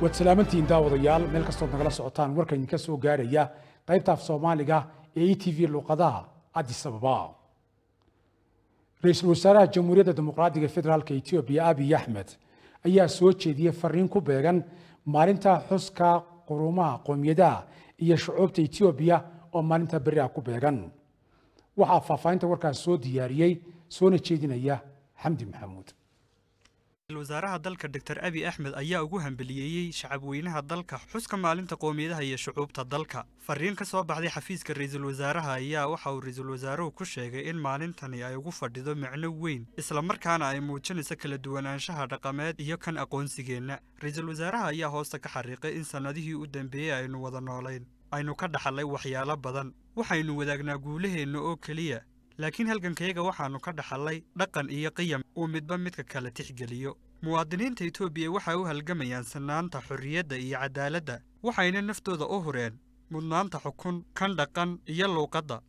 waad salaamantihiin daawadayaal meel kastood nagala socotaan warka idinka soo gaarhaya qaybta af soomaaliga ee e t v luuqadaha addis ababa. Ra'iisul wasaaraha jamhuuriyadda dimuqraadiga federaalka etoobiya abiy axmed ayaa soo jeediyey fariin ku beegan maalinta xuska quruumaha qoomiyadaha iyo shucuubta etoobiya oo maalinta berri ah ku beegan. Waxaa faahfaahinta warkaas soo diyaariyey soona jeedinaya xamdi maxamuud wasaaraha dalka dr. Abi axmed ayaa ugu hambeliyeeyey shacabweynaha dalka xuska maalinta qoomiyadaha iyo shucuubta dalka. Fariin ka soo baxday xafiiska ra'iisul wasaaraha ayaa waxa uu ra'iisul wasaaruhu ku sheegay in maalintani ay ugu fadhido micno weyn islamarkaana ay muujinayso kala duwanaanshaha dhaqameed iyo kan aqoonsigeenna. Ra'iisul wasaaraha ayaa hoosta ka xariiqay in sannadihii u dambeeyey aynu wada noolayn aynu ka dhaxallay waxyaalo badan. Waxaynu wadaagnaa guulaheenna oo keliya laakiin halgankayaga waxaannu ka dhaxallay dhaqan iyo qiyam uu midba midka kale tixgeliyo. Muwaadiniinta etoobiya waxay u halgamayaan sinaanta xorriyadda iyo cadaaladda waxayna naftooda u hureen mudnaanta xukun kan dhaqan iyo luuqadda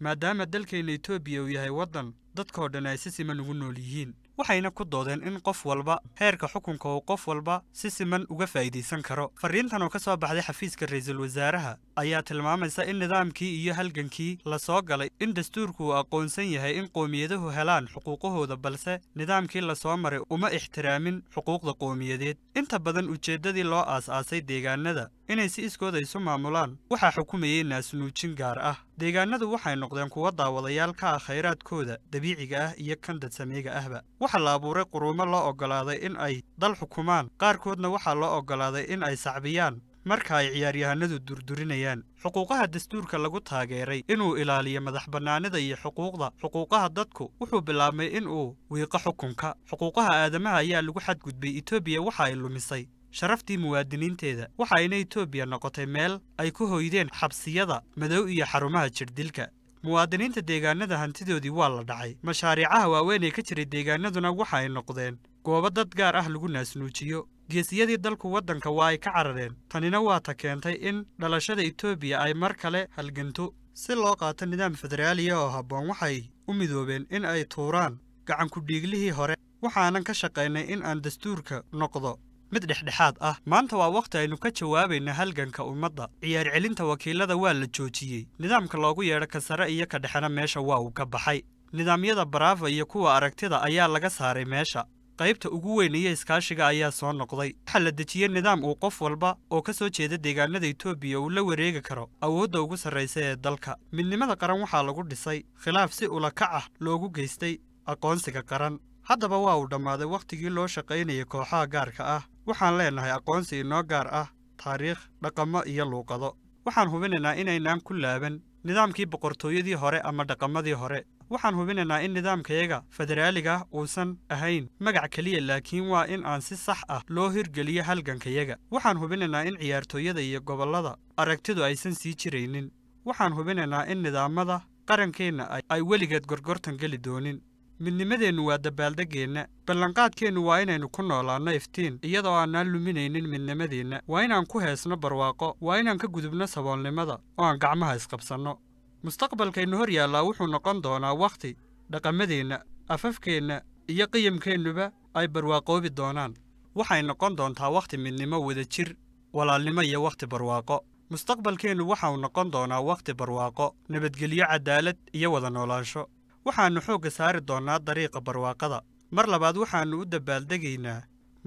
maadaama dalkeenna etoobiya uu yahay waddan dadkoo dhan ay si siman ugu nool yihiin waxayna ku doodeen in qof walba heerka xukunka uu qof walba si siman uga faa'iidaysan karo. Farriintan oo ka soo baxday xafiiska ra'iisul wasaaraha ayaa tilmaamaysa in nidaamkii iyo halgankii la soo galay in dastuurku uu aqoonsan yahay in qowmiyaduhu helaan xuquuqahooda balse nidaamkii la soo maray uma ixtiraamin xuquuqda qowmiyadeed. Inta badan ujeeddadii loo aas-aasay deegaanada inay si iskooda isu maamulaan. Waxaa xukumayay naasnuujin gaar ah. Deegaanadu waxay noqdeen kuwo daawadayaal ka ah khayraadkooda dabiiciga ah iyo kan dadsameega ahba. Waxaa la abuuray quruumo loo oggolaaday in ay dal xukumaan. Qaarkoodna waxaa loo oggolaaday in ay sacbiyaan marka ay ciyaaryahanadu durdurinayaan. Xuquuqaha dastuurka lagu taageeray inuu ilaaliyo madax bannaanida iyo xuquuqda. Xuquuqaha dadku wuxuu bilaabmay in uu wiiqo xukunka. Xuquuqaha aadamaha ayaa lagu xadgudbay etoobiya waxa ay lumisay sharaftii muwaadiniinteeda waxayna etoobiya noqotay meel ay ku hoydeen xabsiyada madow iyo xarumaha jirdilka. Muwaadiniinta deegaanada hantidoodii waa la dhacay. Mashaariicaha waaweyn ee ka jiray deegaanaduna waxa ay noqdeen goobo dad gaar ah lagu naasnuujiyo. Geesiyadii dalku waddanka waa ay ka carareen. Tanina waa ta keentay in dhalashada etoobiya ay mar kale halganto. Si loo qaato nidaam federaaliya oo habboon waxay u midoobeen in ay tuuraan gacankudhiiglihii hore. Waxaanan ka shaqaynay in aan dastuurka noqdo mid dhexdhexaad ah. Maanta waa wakhti aynu ka jawaabayna halganka ummadda. Ciyaar celinta wakiilada waa la joojiyey. Nidaamka loogu yeedho ka sare iyo ka dhexena meesha waa uu ka baxay. Nidaamyada baraafa iyo kuwa aragtida ayaa laga saaray meesha. Qaybta ugu weyn iyo iskaashiga ayaa soo noqday. Waxaa la dejiyey nidaam uu qof walba oo ka soo jeeda deegaanada etoobiya uu la wareegi karo awoodda ugu sarraysa ee dalka. Midnimada qaran waxaa lagu dhisay khilaaf si ulakac ah loogu geystay aqoonsiga qaran haddaba waa uu dhammaaday wakhtigii loo shaqaynayay kooxaha gaarka ah. Waxaan leenahay aqoonsi inoo gaar ah taariikh dhaqamo iyo luuqado. Waxaan hubinaynaa inaynaan ku laaban nidaamkii boqortooyadii hore ama dhaqamadii hore. Waxaan hubinaynaa in nidaamkayaga federaaliga uusan ahayn magac keliya laakiin waa in aan si sax ah loo hirgeliyo halgankayaga. Waxaan hubinaynaa in ciyaartooyada iyo gobollada aragtidu aysan sii jiraynin. Waxaan hubinaynaa in nidaamada qarankeenna ay weligeed gorgortan geli doonin midnimadeennu waa dabbaaldegeenna ballanqaadkeennu waa inaynu ku noolaanno iftiin iyadoo aanaan luminaynin midnimadeenna waa inaan ku heesno barwaaqo waa inaan ka gudubno saboolnimada oo aan gacmaha isqabsanno. Mustaqbalkaynu hor yaallaa wuxuu noqon doonaa wakhti dhaqamadeenna afafkeenna iyo qiyamkeennuba ay barwaaqoobi doonaan. Waxay noqon doontaa wakhti midnimo wada jir walaalnimo iyo wakhti barwaaqo. Mustaqbalkeennu waxauu noqon doonaa wakhti barwaaqo nabadgelyo cadaalad iyo wada noolaansho waxaannu xoogga saari doonnaa dariiqa barwaaqada. Mar labaad waxaannu u dabbaaldegaynaa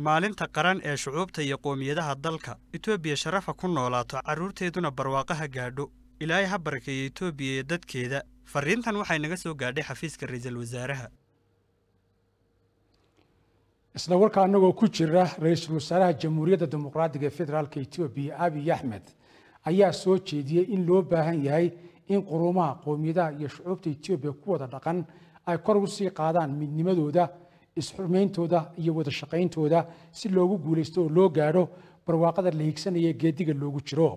maalinta qaran ee shucuubta iyo qoomiyadaha dalka. Etoobiya sharafa ku noolaato carruurteeduna barwaaqaha gaadho. Ilaahay ha barakeeya etoobiya iyo dadkeeda. Farriintan waxay naga soo gaadhay xafiiska ra'iisul wasaaraha. Isla warka annagoo ku jira ra'iisul wasaaraha jamhuuriyadda dimuqraadiga federaalka etoobiya abiy axmed ayaa soo jeediyey in loo baahan yahay in quruumaha qowmiyadaha iyo shucuubta etoobiya ku wada dhaqan ay kor u sii qaadaan midnimadooda isxurmayntooda iyo wada shaqayntooda si loogu guulaysto oo loo gaadho barwaaqada la higsanaya geediga loogu jiro.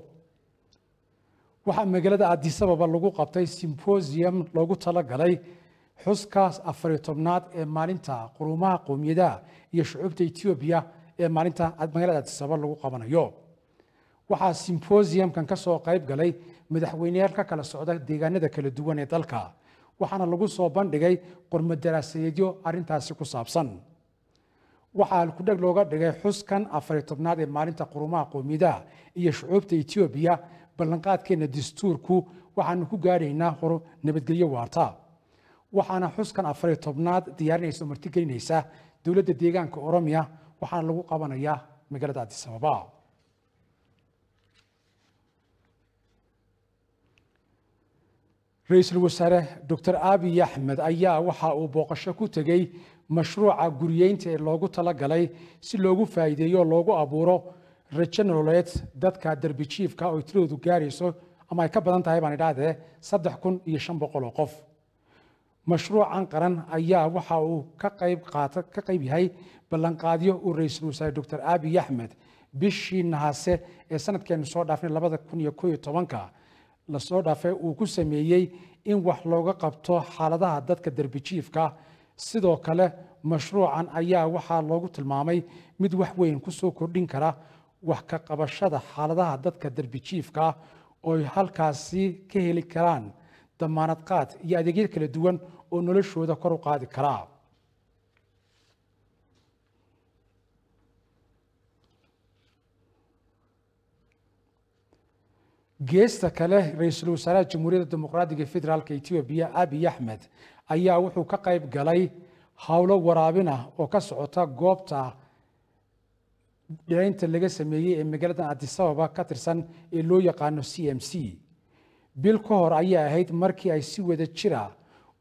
Waxaa magaalada adisababa lagu qabtay simposium loogu talagalay xuskaas afariyo tobnaad ee maalinta quruumaha qowmiyadaha iyo shucuubta etoobiya ee maalinta magaalada adisababa lagu qabanayo waxaa simposiumkan ka soo qayb galay madaxweyneyaal ka kala socda deegaanada kala duwan ee dalka. Waxaana lagu soo bandhigay qormo daraasadeedyo arrintaasi ku saabsan. Waxaa halkudheg looga dhigay xuskan afariy tobnaad ee maalinta qurumaha qowmiyadaha iyo shucuubta etoobiya ballanqaadkeenna dastuurku waxaanu ku gaadhaynaa hor nabadgelyo waarta. Waxaana xuskan afariy tobnaad diyaarinaysa martigelinaysa dowladda deegaanka oromiya waxaana lagu qabanayaa magaalada adisababa ra'iisul wasaare doctor abiy axmed ayaa waxa uu booqasho ku tegey mashruuca guriyeynta ee loogu talagalay si loogu faa'iideeyo loogu abuuro rajo nololeed dadka derbijiifka oo tiradoodu gaarayso ama ay ka badan tahay baan idhaahdee saddex kun iyo shan boqol oo qof. Mashruucan qaran ayaa waxa uu ka qayb qaata ka qayb yahay ballanqaadyo uu ra'iisul wasaare doctor abiy axmed bishii nahase ee sanadkeenu soo dhaafnay labada kun iyo koo iyo tobanka la soo dhaafay uu ku sameeyey in wax looga qabto xaaladaha dadka derbijiifka sidoo kale mashruucan ayaa waxaa loogu tilmaamay mid wax weyn ku soo kordhin kara wax ka qabashada xaaladaha dadka derbijiifka ooy halkaasi ka heli karaan damaanad qaad iyo adeegyo kala duwan oo noloshooda kor u qaadi karaa geesta kale ra'iisul wasaaraha jamhuuriyadda dimuqraadiga federaalka etoobiya abiy axmed ayaa wuxuu ka qayb galay howlo waraabin ah oo ka socota goobta dhiraynta laga sameeyey ee magaalada adisababa ka tirsan ee loo yaqaano c m c. Bil ka hor ayaa ahayd markii ay si wada jira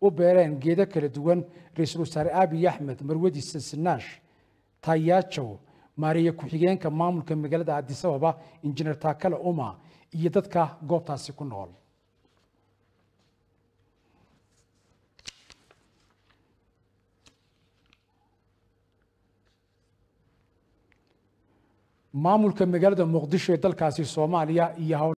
u beereen geedo kala duwan. Ra'iisul wasaare abiy axmed marwadiisa sinaash tayaajow maariye ku-xigeenka maamulka magaalada adisababa injineer taakale uma iyo dadka goobtaasi ku nool. Maamulka magaalada muqdisho ee dalkaasi soomaaliya iyo